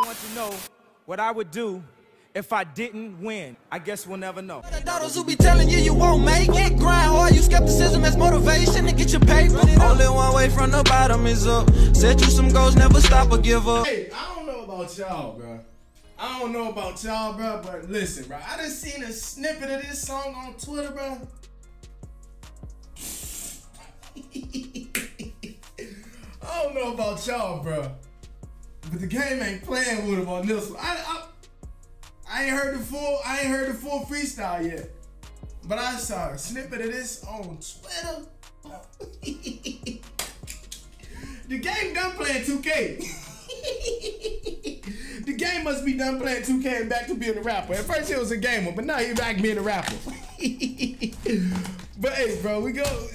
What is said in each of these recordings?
want to know what I would do if I didn't win. I guess we'll never know. The daughters who be telling you you won't make it. Grind hard, you skepticism as motivation to get your paper. Only one way from the bottom is up. Set you some goals, never stop or give up. Hey, I don't know about y'all, bro. I don't know about y'all, bro, but listen, bro. I just seen a snippet of this song on Twitter, bro. I don't know about y'all, bro. But the game ain't playing with him on this one. I, I, I ain't heard the full, I ain't heard the full freestyle yet. But I saw a snippet of this on Twitter. the game done playing 2K. the game must be done playing 2K and back to being a rapper. At first it was a gamer, but now he back being a rapper. but hey, bro, we go.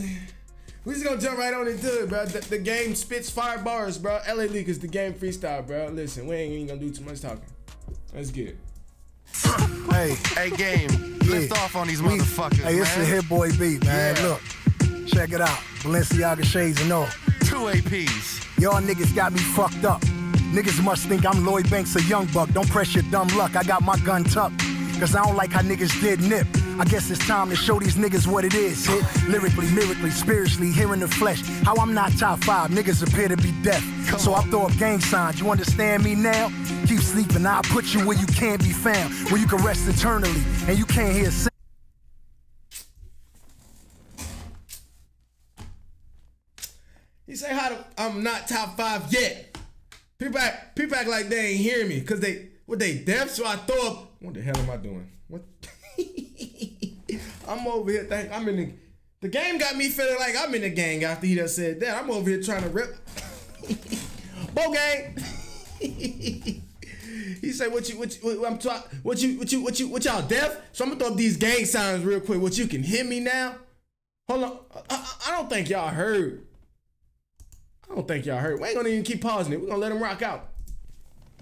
We just gonna jump right on into it, bro. The, the game spits fire bars, bro. LA Leakers, the game freestyle, bro. Listen, we ain't even gonna do too much talking. Let's get it. Hey, hey, game. Lift off on these motherfuckers, Hey, it's the Hit Boy beat, man. Yeah. Look, check it out. Balenciaga shades and all. Two APs. Y'all niggas got me fucked up. Niggas must think I'm Lloyd Banks, a young buck. Don't press your dumb luck. I got my gun tucked. Cause I don't like how niggas did nip. I guess it's time to show these niggas what it is. Hit lyrically, lyrically, spiritually, here in the flesh. How I'm not top five, niggas appear to be deaf. so I throw up gang signs. You understand me now? Keep sleeping, I'll put you where you can't be found. Where you can rest eternally and you can't hear. He say how to, I'm not top five yet. People act, people act like they ain't hearing me because they what they deaf. So I throw up. What the hell am I doing? What? I'm over here thinking I'm in the. The game got me feeling like I'm in the gang after he just said that. I'm over here trying to rip. Bo gang. he said, "What you, what you, what, I'm try, what you, what you, what you, what y'all deaf?" So I'm gonna throw up these gang signs real quick. What you can hear me now? Hold on. I, I, I don't think y'all heard. I don't think y'all heard. We ain't gonna even keep pausing it. We're gonna let him rock out.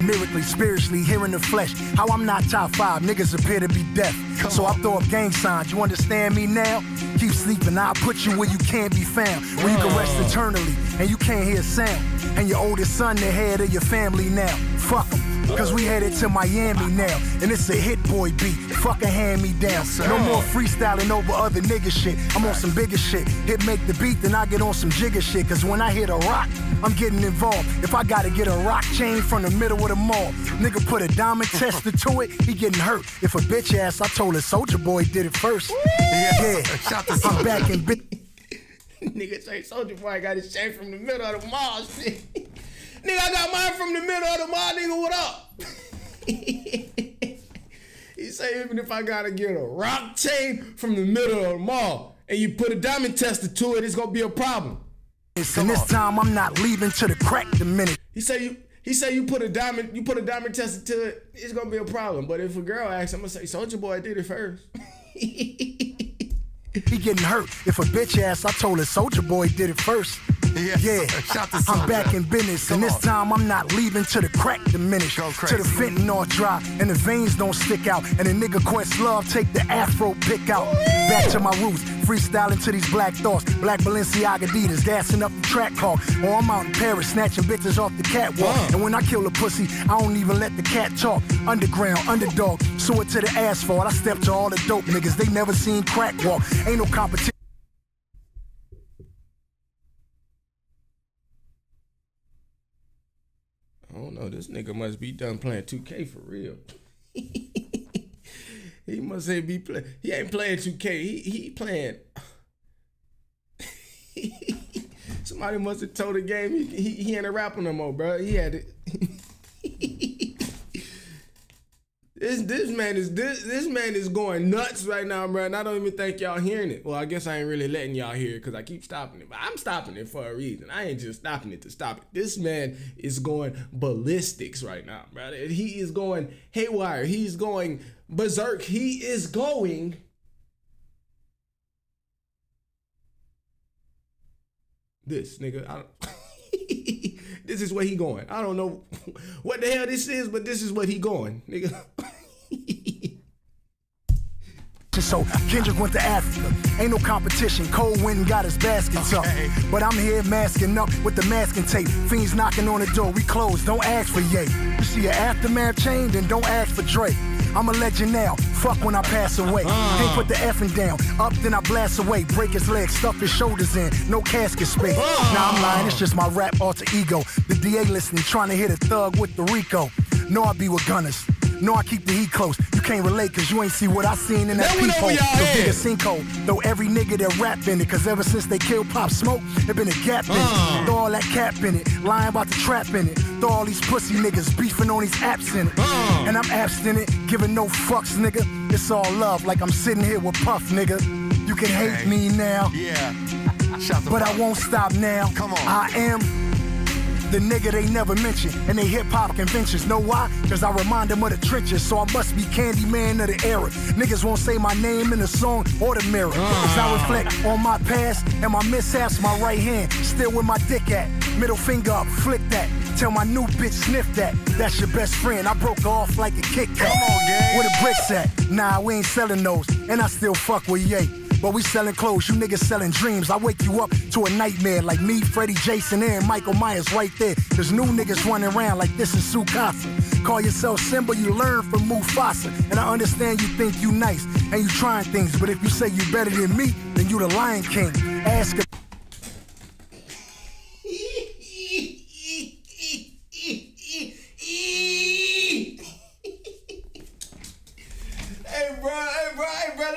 Lyrically, spiritually, here in the flesh. How I'm not top five, niggas appear to be deaf. so I throw up gang signs. You understand me now? Keep sleeping, I'll put you where you can't be found. Where you can rest eternally and you can't hear a sound. And your oldest son, the head of your family now. Fuck 'em. Cause we headed to Miami now. And it's a hit boy beat. Fucking hand me down. no more freestyling over other nigga shit. I'm on some bigger shit. Hit make the beat, then I get on some jigger shit. Cause when I hit a rock, I'm getting involved. If I gotta get a rock chain from the middle of the mall, nigga put a diamond tester to it, he getting hurt. If a bitch ass, I told a Soulja Boy did it first. Yeah, Shout to I'm back in bit. Nigga say Soulja Boy got his chain from the middle of the mall. Nigga, I got mine from the middle of the mall. Nigga, what up? he say even if I gotta get a rock chain from the middle of the mall and you put a diamond tester to it, it's gonna be a problem. And this time I'm not leaving to the crack the minute. He say you. He say you put a diamond, you put a diamond tester to it, it's gonna be a problem. But if a girl asks, I'm gonna say Soulja Boy did it first. He getting hurt. If a bitch ass, I told a Soulja Boy did it first. Yes, Yeah, sir. I'm back in business, Come and this on. time I'm not leaving to the crack diminish. Go To the crazy. fentanyl dry, and the veins don't stick out, and the nigga Questlove take the afro pick out. Back to my roots, freestyling to these black thoughts, black Balenciaga Adidas, gassing up the track car. Or I'm out in Paris, snatching bitches off the catwalk. And when I kill a pussy, I don't even let the cat talk. Underground, underdog, sword to the asphalt. I step to all the dope niggas, they never seen crack walk. Ain't no competition. I. This nigga must be done playing 2K for real. he must say be play. He ain't playing 2K. He he playing. Somebody must have told the game he, he he ain't a rapper no more, bro. He had it. this this man is this this man is going nuts right now, bro. And I don't even think y'all hearing it. Well, I guess I ain't really letting y'all hear it because I keep stopping it. But I'm stopping it for a reason. I ain't just stopping it to stop it. This man is going ballistics right now, bro. He is going haywire. He's going berserk. He is going. This nigga, I don't, this is where he going. I don't know what the hell this is, but this is what he going, nigga. So Kendrick went to Africa. Ain't no competition. Cole went and got his baskets Okay. up. But I'm here masking up with the masking tape. Fiends knocking on the door. We closed. Don't ask for Ye. You see an aftermath chain, then don't ask for Drake. I'm a legend now. Fuck when I pass away. Uh-huh. Can't put the effing down. Up, then I blast away. Break his legs, stuff his shoulders in. No casket space. Uh-huh. Now I'm lying. It's just my rap alter ego. The DA listening, trying to hit a thug with the Rico. Know I be with gunners. Know I keep the heat close. Can't relate cause you ain't see what I seen in that That went peephole. over y'all So head. dig a sinkhole. Though every nigga that rap in it, cause ever since they killed Pop Smoke, there been a gap in it. Throw all that cap in it, lying about the trap in it. Throw all these pussy niggas beefing on these apps in it. And I'm abstinent, giving no fucks, nigga. It's all love, like I'm sitting here with Puff, nigga. You can hate me now, Yeah. But I won't stop now. Come on. I am the nigga they never mention in they hip hop conventions. Know why? Cause I remind them of the trenches, so I must be Candyman of the era. Niggas won't say my name in the song or the mirror. Cause I reflect on my past and my mishaps, my right hand. Still with my dick at. Middle finger up, flick that. Tell my new bitch sniff that. That's your best friend. I broke her off like a Kit Kat. Come on, gang. Where the bricks at? Nah, we ain't selling those. And I still fuck with Ye. But we selling clothes, you niggas selling dreams. I wake you up to a nightmare like me, Freddie, Jason, and Michael Myers right there. There's new niggas running around like this is Sukasa. Call yourself Simba, you learn from Mufasa. And I understand you think you nice and you trying things, but if you say you better than me, then you the Lion King. Ask a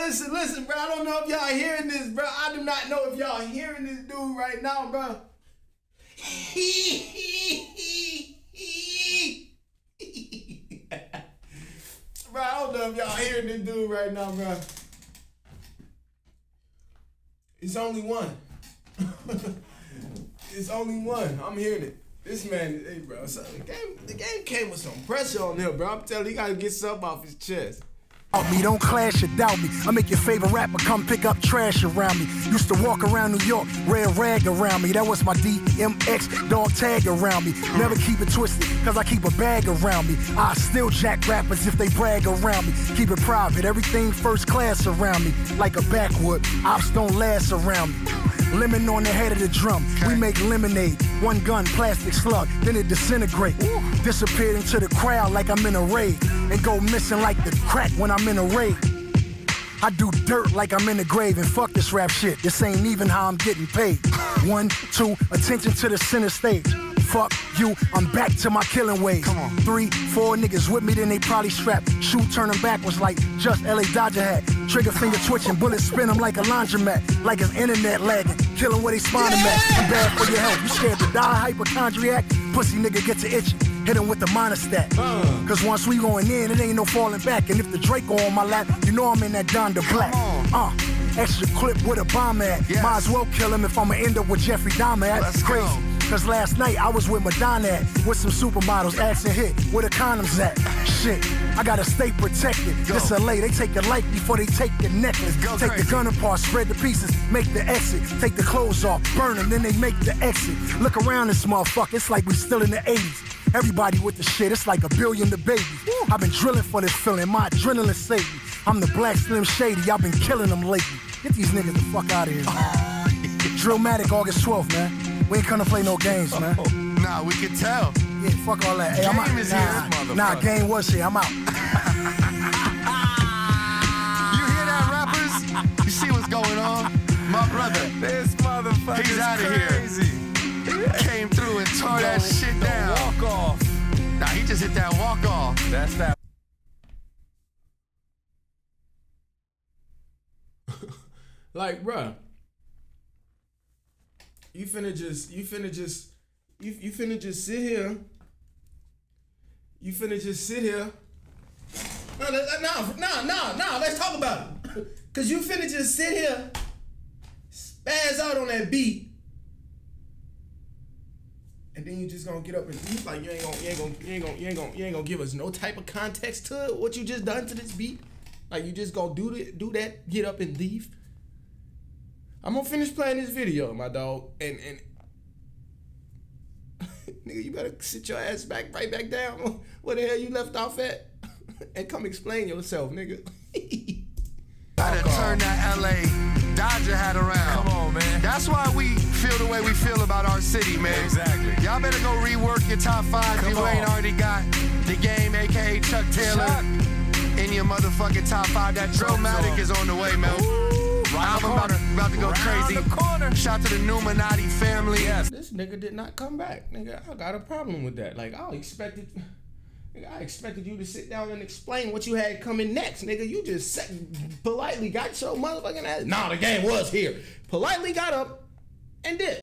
listen, listen, bro. I don't know if y'all hearing this, bro. I do not know if y'all hearing this dude right now, bro. bro, I don't know if y'all hearing this dude right now, bro. It's only one. it's only one. I'm hearing it. This man, hey, bro. So the game, the game came with some pressure on him, bro. I'm telling you, he gotta get something off his chest. Me, don't clash or doubt me. I make your favorite rapper come pick up trash around me. Used to walk around New York, red rag around me. That was my DMX dog tag around me. Never keep it twisted, cause I keep a bag around me. I still jack rappers if they brag around me. Keep it private, everything first class around me. Like a backwood, ops don't last around me. Lemon on the head of the drum. We make lemonade. One gun, plastic slug, then it disintegrate. Disappeared into the crowd like I'm in a raid. And go missing like the crack when I'm in a raid. I do dirt like I'm in the grave and fuck this rap shit. This ain't even how I'm getting paid. One, two, attention to the center stage. Fuck you, I'm back to my killing ways. Come on. Three, four niggas with me, then they probably strapped. Shoe turning backwards like just LA Dodger hat. Trigger finger twitching, bullets spin 'em like a laundromat. Like an internet lagging, killing where they spawn 'em at. I'm bad for your health. You scared to die, hypochondriac? Pussy nigga gets to itching. Hit him with the Monistat. Cause once we going in, it ain't no falling back. And if the Draco on my lap, you know I'm in that Donda Black. Uh, extra clip with a bomb at. Yes. Might as well kill him if I'ma end up with Jeffrey Dahmer That's Let's Crazy. go. Cause last night I was with Madonna at, with some supermodels, asking hit, where the condoms at? Shit, I gotta stay protected. Go. This LA, they take your life before they take your necklace. Go take crazy. the gun apart, spread the pieces, make the exit. Take the clothes off, burn them, then they make the exit. Look around this motherfucker, it's like we still in the 80s. Everybody with the shit, it's like a billion to babies. I've been drilling for this feeling, my adrenaline saved me. I'm the black slim shady, I've been killing them lately. Get these niggas the fuck out of here. man. Drillmatic August 12th, man. We ain't gonna play no games, man. Oh, nah, we can tell. Yeah, fuck all that. Hey, I'm out. Game is nah, here, nah, game was here. I'm out. You hear that, rappers? You see what's going on? My brother, This motherfucker He's outta here. crazy. came through and tore that shit down. Walk off. Nah, he just hit that walk off. That's that. Like, bruh, you finna just, you finna just, you, you finna just sit here. You finna just sit here. No, no, no, no, no, let's talk about it. Cause you finna just sit here, spaz out on that beat, and then you just gonna get up and you like you ain't gonna, you ain't gonna, you ain't gonna, you ain't gonna, you ain't gonna give us no type of context to what you just done to this beat. Like you just gonna do that, do that, get up and leave. I'm gonna finish playing this video, my dog, and and nigga, you better sit your ass back right back down where the hell you left off at, and come explain yourself, nigga. gotta turn that LA Dodger hat around. Come on, man. That's why we feel the way we feel about our city, man. Exactly. Y'all better go rework your top five if you on. ain't already got the game, aka Chuck Taylor, Chuck. in your motherfucking top five. That Drillmatic is on the way, man. Round corner. about to go Round crazy. the corner. Shout to the Numinati family. Yes. This nigga did not come back. Nigga, I got a problem with that. Like, I expected. I expected you to sit down and explain what you had coming next, nigga. You just sat, politely got your motherfucking ass. Nah, the game was here. Politely got up and did.